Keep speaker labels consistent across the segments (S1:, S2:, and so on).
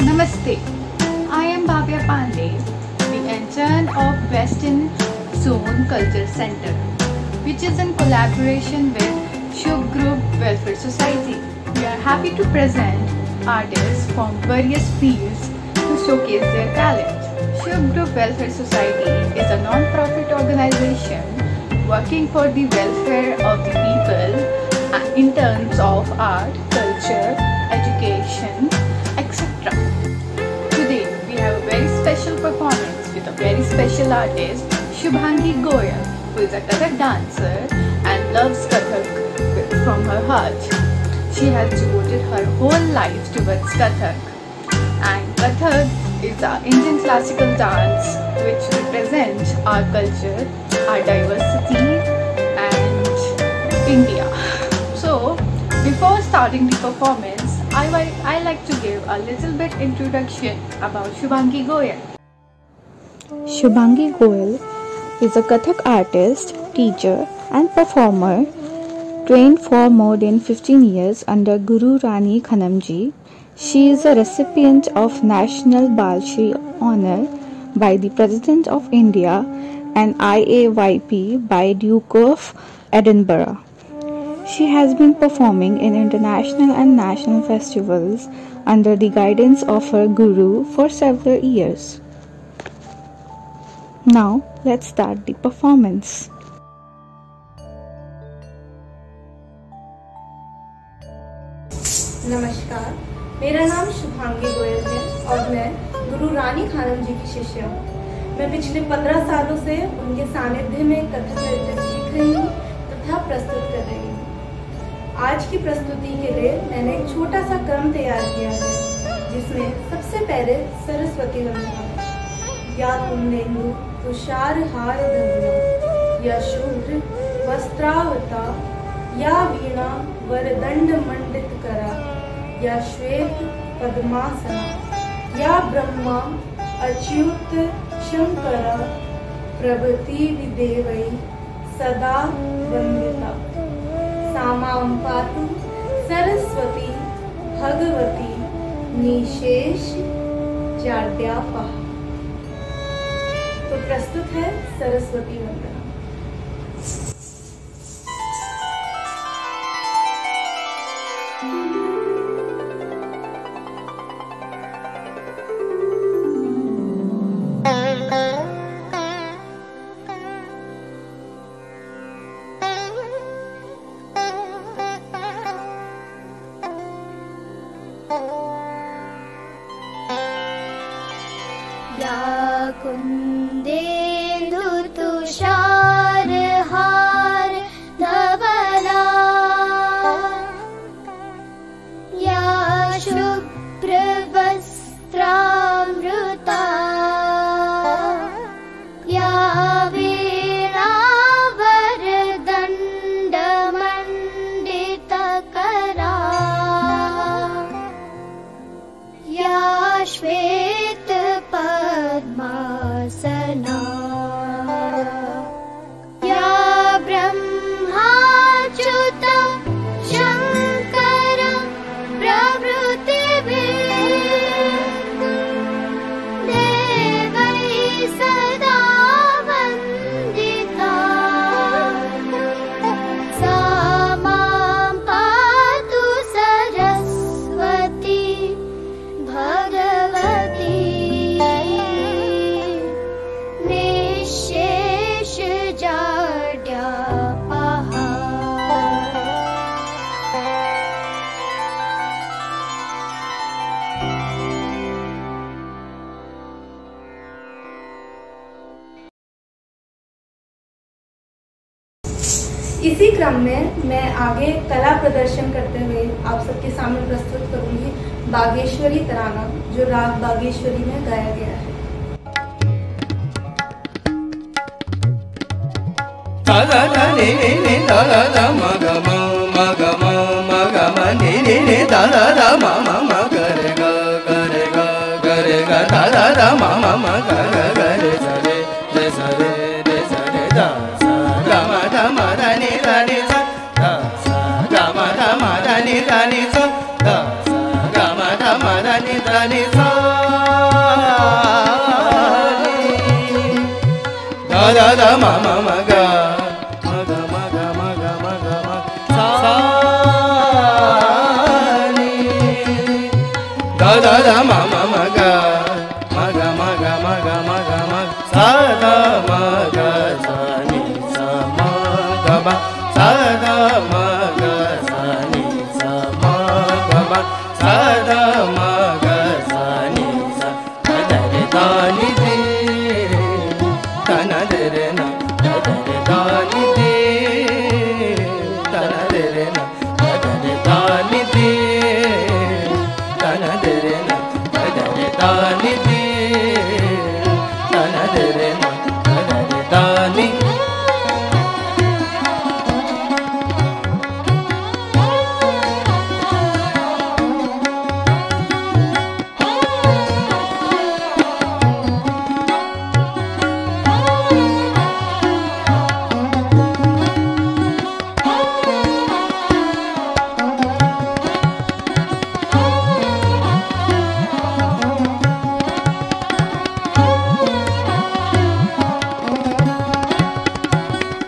S1: Namaste. I am Bhavya Pandey, the intern of Western Zone Culture Center, which is in collaboration with Shubh Group Welfare Society. We are happy to present artists from various fields to showcase their talent. Shubh Group Welfare Society is a non-profit organization working for the welfare of the people uh, in terms of art, culture, education, etc. Today we have a very special performance with a very special artist, Shubhangi Goyal, who is a Kathak dancer and loves Kathak from her heart. She has devoted her whole life towards Kathak. And Kathak is the Indian classical dance which represents our culture, our diversity and India. So, before starting the performance, I, I like to give a little bit introduction about Shubhangi Goyal.
S2: Shubhangi Goyal is a Kathak artist, teacher, and performer trained for more than 15 years under Guru Rani Khanamji. She is a recipient of National Bal honor by the President of India and IAYP by Duke of Edinburgh. She has been performing in international and national festivals under the guidance of her guru for several years. Now, let's start the performance.
S3: Namaskar. मेरा नाम शुभांगी गोयल है और मैं गुरु रानी खानम जी की शिष्य हूँ। मैं पिछले पंद्रह सालों से उनके सानिध्य में कथक नृत्य सीख रही हूँ तथा प्रस्तुत कर रही हूँ। आज की प्रस्तुति के लिए मैंने एक छोटा सा क्रम तैयार किया है, जिसमें सबसे पहले सरस्वती वंदना या कुंदेन्दु तुषार हार धन्य या शुभ्र वस्त्रावता या वीणा वरदंड मंडित या श्वेत पद्मासना, या ब्रह्मा अच्युत शंकर प्रभृति विदेवै सदा वंदिता सामां पातु सरस्वती भगवती निशेष जाड्यापा। तो प्रस्तुत है सरस्वती वंदना इसी क्रम में मैं आगे कला प्रदर्शन करते हुए आप सबके सामने प्रस्तुत करूँगी बागेश्वरी तराना, जो राग बागेश्वरी में गाया गया है।
S4: da da da ni ni ni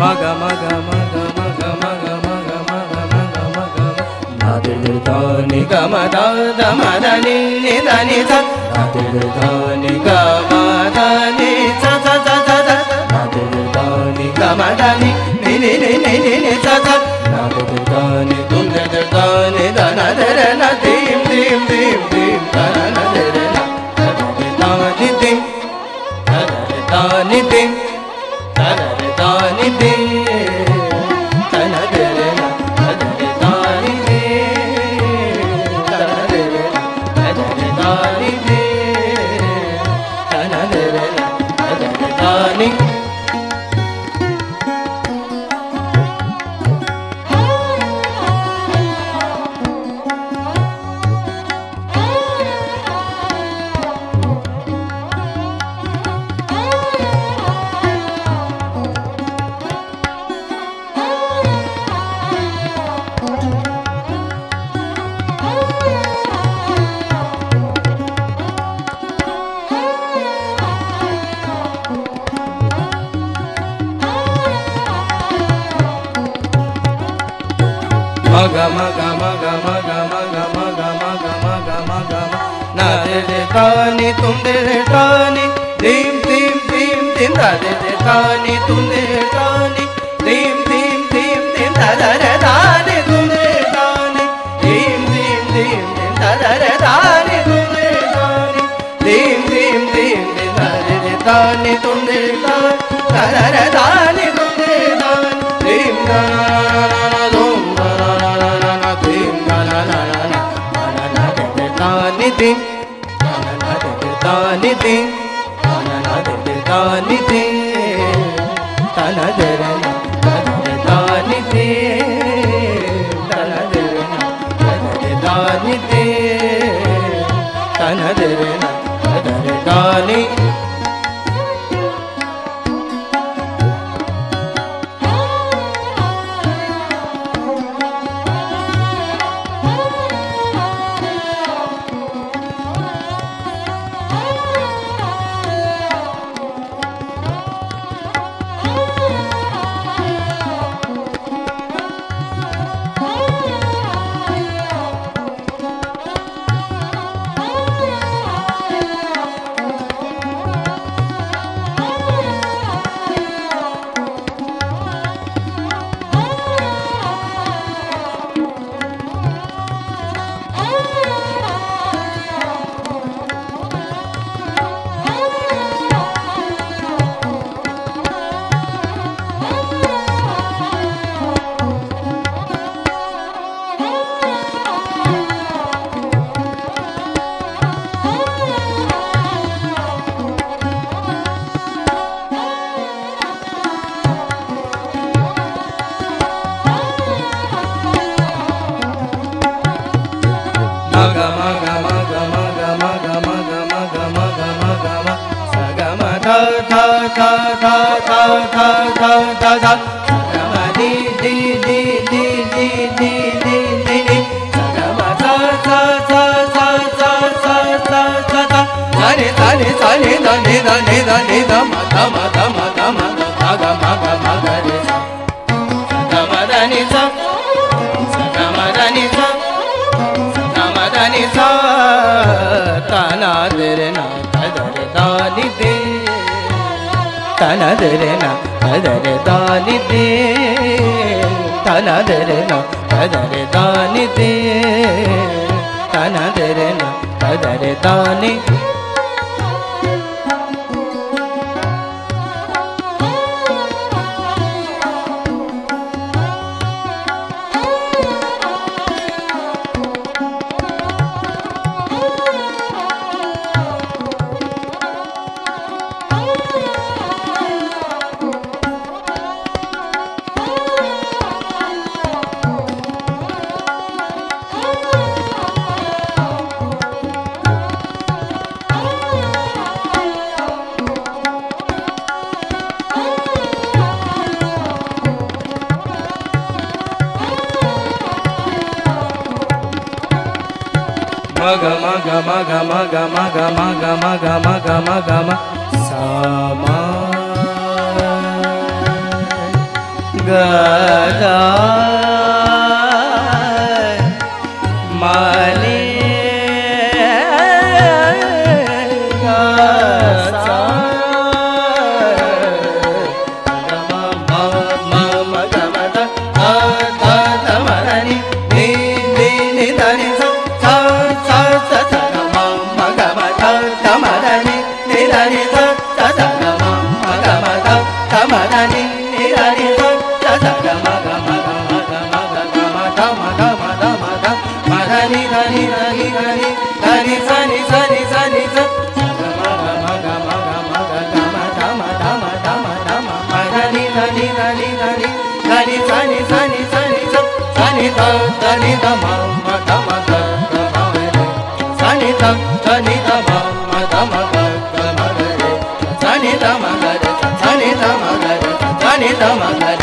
S4: మగ మగ మగ మగ మగ మగ మగ మగ మగ. నాదిడుతో నిగమ దద మదని నిదని స నాదిడుతో నిగమ దని స స స స స నాదిడుతో నిగమ దని ని ని ని ని ని స స నాదిడుతో ని తుందడుతో ని దన దర నది. learning dim da de de ta ni tum de ta ni dim dim dim dim da da da da ni tum de ta ni dim dim dim dim da da da da ni tum de ta ni dim dim dim dim da da da da ni tum de ta da da da da ni tum de ta dim da na na na na dum da na na na na na dim da na na na na na na na da da da ni dim da na na da da da ni dim Money. रे सा रे दा रे दा रे दा रे दा मा धा मा धा मा धा मा धा धा गा मा गा मा गा रे। सा धा मा धा नि सा धा मा धा नि सा धा मा धा नि सा ता ना दे रे ना धा धा रे दा। नि दे ता ना दे रे ना धा धा रे दा। नि दे ता ना दे रे ना धा धा रे दा। नि दे ता ना दे रे ना धा धा रे दा नि ग म ग म ग म ग म ग म ग म ग म ग म सा म ग दा ni sa ni sa ni sa sa ni ta ta ni ta ma ma ta ma ta ta ma re sa ni ta ta ni ta ma ma ta ma ta ta ma re sa ni ta ma ga re sa ni ta ma ga re sa ni ta ma ga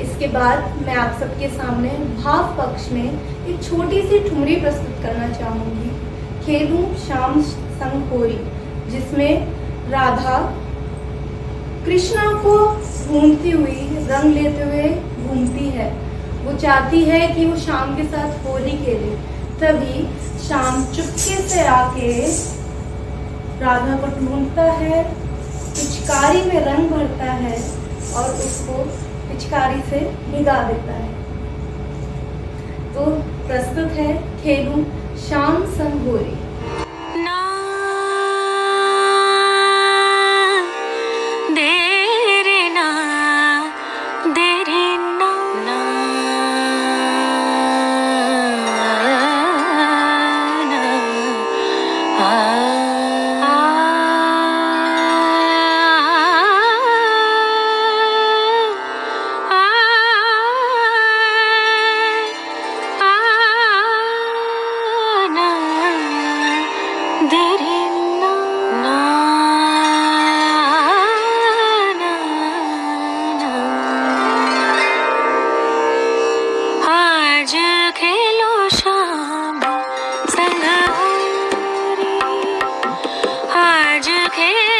S5: इसके बाद मैं आप सबके सामने भाव पक्ष में एक छोटी सी ठुमरी प्रस्तुत करना चाहूँगी। खेलूं शाम संग जिसमें राधा कृष्णा को घूमती हुई रंग लेते हुए घूमती है। वो चाहती है कि वो शाम के साथ होली खेले। तभी शाम चुपके से आके राधा को ढूंढता है, पिचकारी में रंग भरता है और उसको पिचकारी से भिगा देता है। तो प्रस्तुत है खेलू शाम संगोरी।
S6: थे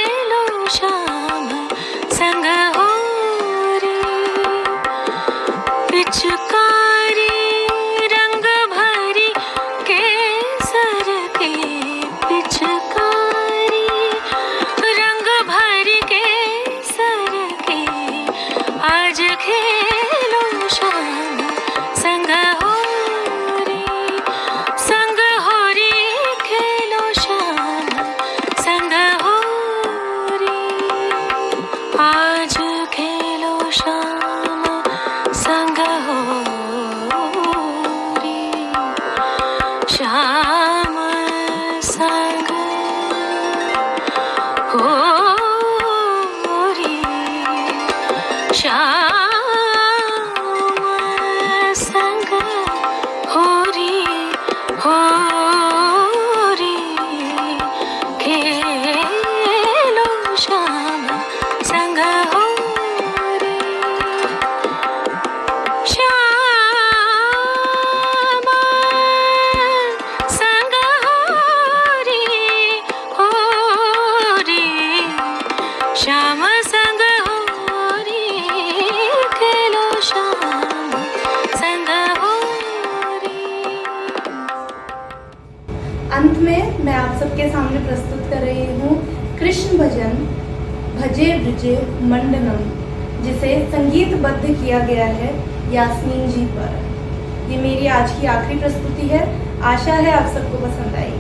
S6: में मैं आप सबके सामने प्रस्तुत कर रही हूँ कृष्ण भजन, भजे ब्रजे मंडनम, जिसे संगीतबद्ध किया गया है यास्मीन जी पर ये मेरी आज की आखिरी प्रस्तुति है। आशा है आप सबको पसंद आई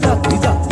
S7: da, da,
S6: da.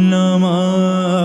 S6: namah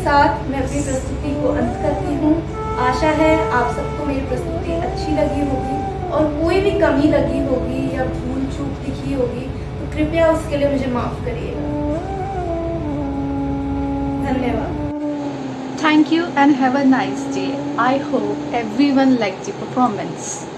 S6: साथ मैं अपनी प्रस्तुति को अंत करती हूँ आशा है आप सबको मेरी प्रस्तुति अच्छी लगी होगी और कोई भी कमी लगी होगी या भूल चूक दिखी होगी तो कृपया उसके लिए मुझे माफ़ करिएगा धन्यवाद
S1: Thank you and have a nice day. I hope everyone liked the performance.